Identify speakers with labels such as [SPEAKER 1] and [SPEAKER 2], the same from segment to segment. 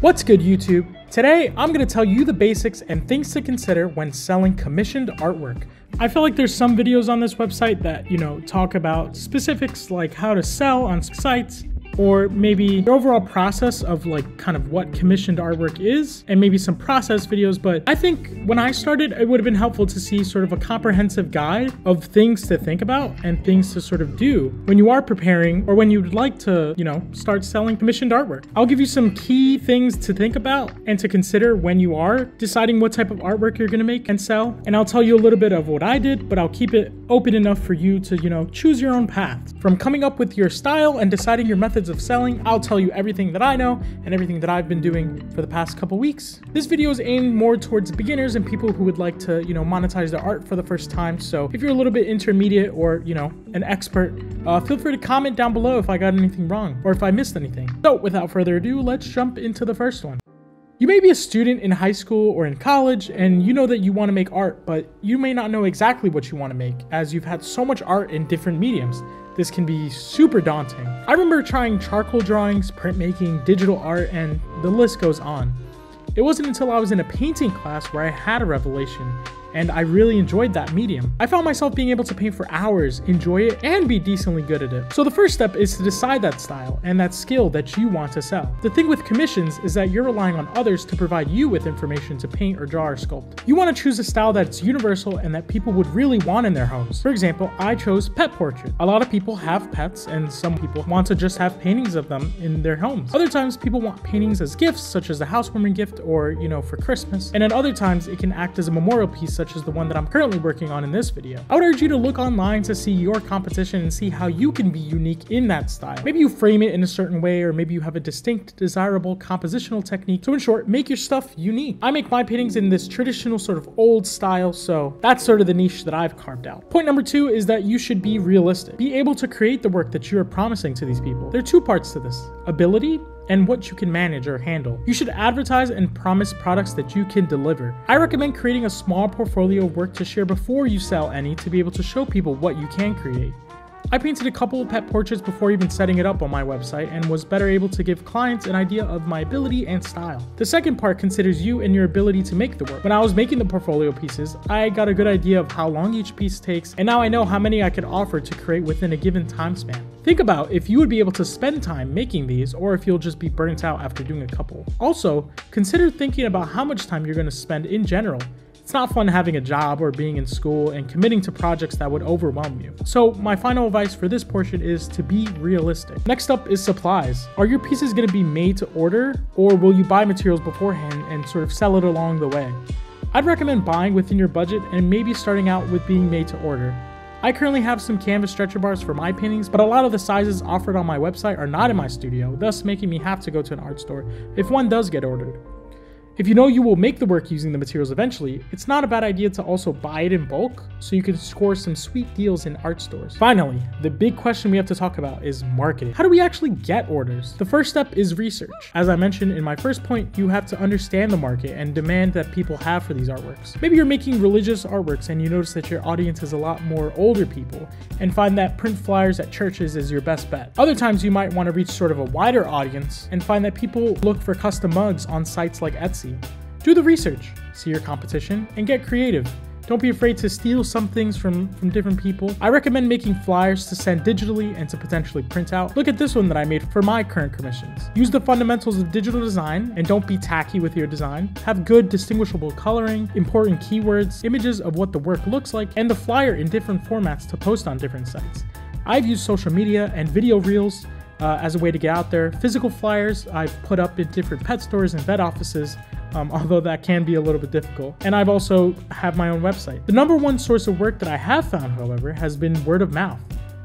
[SPEAKER 1] What's good, YouTube? Today, I'm to tell you the basics and things to consider when selling commissioned artwork. I feel like there's some videos on this website that, you know, talk about specifics like how to sell on sites, or maybe the overall process of like kind of what commissioned artwork is and maybe some process videos. But I think when I started, it would have been helpful to see sort of a comprehensive guide of things to think about and things to sort of do when you are preparing or when you'd like to, you know, start selling commissioned artwork. I'll give you some key things to think about and to consider when you are deciding what type of artwork you're going to make and sell. And I'll tell you a little bit of what I did, but I'll keep it open enough for you to, you know, choose your own path. From coming up with your style and deciding your methods of selling, I'll tell you everything that I know and everything that I've been doing for the past couple weeks. This video is aimed more towards beginners and people who would like to, you know, monetize their art for the first time. So if you're a little bit intermediate or, you know, an expert, uh, feel free to comment down below if I got anything wrong or if I missed anything. So without further ado, let's jump into the first one. You may be a student in high school or in college and you know that you want to make art, but you may not know exactly what you want to make as you've had so much art in different mediums. This can be super daunting. I remember trying charcoal drawings, printmaking, digital art, and the list goes on. It wasn't until I was in a painting class where I had a revelation and I really enjoyed that medium. I found myself being able to paint for hours, enjoy it, and be decently good at it. So the first step is to decide that style and that skill that you want to sell. The thing with commissions is that you're relying on others to provide you with information to paint or draw or sculpt. You want to choose a style that's universal and that people would really want in their homes. For example, I chose pet portrait. A lot of people have pets and some people want to just have paintings of them in their homes. Other times people want paintings as gifts such as a housewarming gift or, you know, for Christmas. And at other times it can act as a memorial piece such as the one that I'm currently working on in this video. I would urge you to look online to see your competition and see how you can be unique in that style. Maybe you frame it in a certain way, or maybe you have a distinct, desirable compositional technique. So in short, make your stuff unique. I make my paintings in this traditional sort of old style, so that's sort of the niche that I've carved out. Point number two is that you should be realistic. Be able to create the work that you are promising to these people. There are two parts to this, ability and what you can manage or handle. You should advertise and promise products that you can deliver. I recommend creating a small portfolio of work to share before you sell any to be able to show people what you can create. I painted a couple of pet portraits before even setting it up on my website and was better able to give clients an idea of my ability and style. The second part considers you and your ability to make the work. When I was making the portfolio pieces, I got a good idea of how long each piece takes, and now I know how many I could offer to create within a given time span. Think about if you would be able to spend time making these or if you'll just be burnt out after doing a couple. Also, consider thinking about how much time you're going to spend in general it's not fun having a job or being in school and committing to projects that would overwhelm you. So my final advice for this portion is to be realistic. Next up is supplies. Are your pieces going to be made to order or will you buy materials beforehand and sort of sell it along the way? I'd recommend buying within your budget and maybe starting out with being made to order. I currently have some canvas stretcher bars for my paintings, but a lot of the sizes offered on my website are not in my studio, thus making me have to go to an art store if one does get ordered. If you know you will make the work using the materials eventually, it's not a bad idea to also buy it in bulk so you can score some sweet deals in art stores. Finally, the big question we have to talk about is marketing. How do we actually get orders? The first step is research. As I mentioned in my first point, you have to understand the market and demand that people have for these artworks. Maybe you're making religious artworks and you notice that your audience is a lot more older people and find that print flyers at churches is your best bet. Other times you might want to reach sort of a wider audience and find that people look for custom mugs on sites like Etsy do the research, see your competition, and get creative. Don't be afraid to steal some things from, from different people. I recommend making flyers to send digitally and to potentially print out. Look at this one that I made for my current commissions. Use the fundamentals of digital design and don't be tacky with your design. Have good distinguishable coloring, important keywords, images of what the work looks like, and the flyer in different formats to post on different sites. I've used social media and video reels uh, as a way to get out there. Physical flyers I've put up in different pet stores and vet offices um, although that can be a little bit difficult. And I've also have my own website. The number one source of work that I have found, however, has been word of mouth.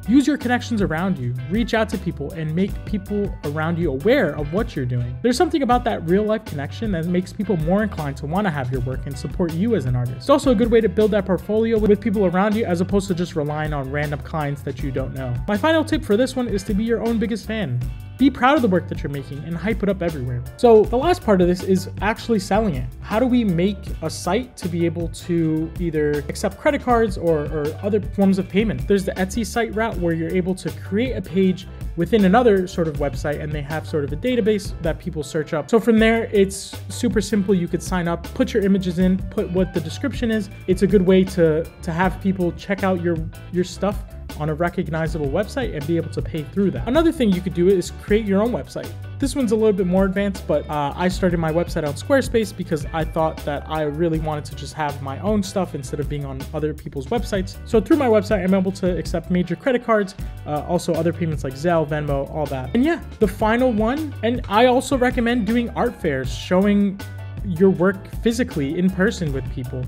[SPEAKER 1] Use your connections around you, reach out to people, and make people around you aware of what you're doing. There's something about that real life connection that makes people more inclined to want to have your work and support you as an artist. It's also a good way to build that portfolio with people around you as opposed to just relying on random clients that you don't know. My final tip for this one is to be your own biggest fan. Be proud of the work that you're making and hype it up everywhere. So the last part of this is actually selling it. How do we make a site to be able to either accept credit cards or, or other forms of payment? There's the Etsy site route where you're able to create a page within another sort of website and they have sort of a database that people search up. So from there, it's super simple. You could sign up, put your images in, put what the description is. It's a good way to, to have people check out your, your stuff on a recognizable website and be able to pay through that. Another thing you could do is create your own website. This one's a little bit more advanced, but uh, I started my website on Squarespace because I thought that I really wanted to just have my own stuff instead of being on other people's websites. So through my website, I'm able to accept major credit cards, uh, also other payments like Zelle, Venmo, all that. And yeah, the final one, and I also recommend doing art fairs, showing your work physically in person with people.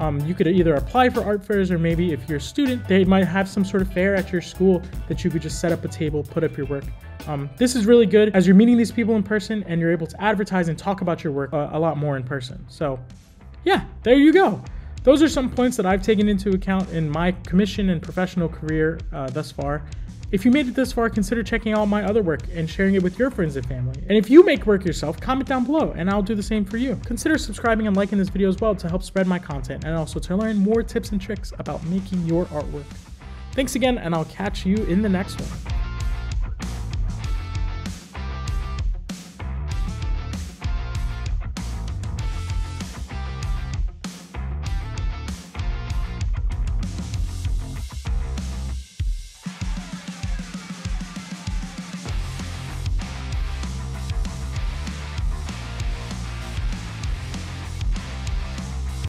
[SPEAKER 1] Um, you could either apply for art fairs or maybe if you're a student, they might have some sort of fair at your school that you could just set up a table, put up your work. Um, this is really good as you're meeting these people in person and you're able to advertise and talk about your work uh, a lot more in person. So, yeah, there you go. Those are some points that I've taken into account in my commission and professional career uh, thus far. If you made it this far, consider checking out my other work and sharing it with your friends and family. And if you make work yourself, comment down below and I'll do the same for you. Consider subscribing and liking this video as well to help spread my content and also to learn more tips and tricks about making your artwork. Thanks again, and I'll catch you in the next one.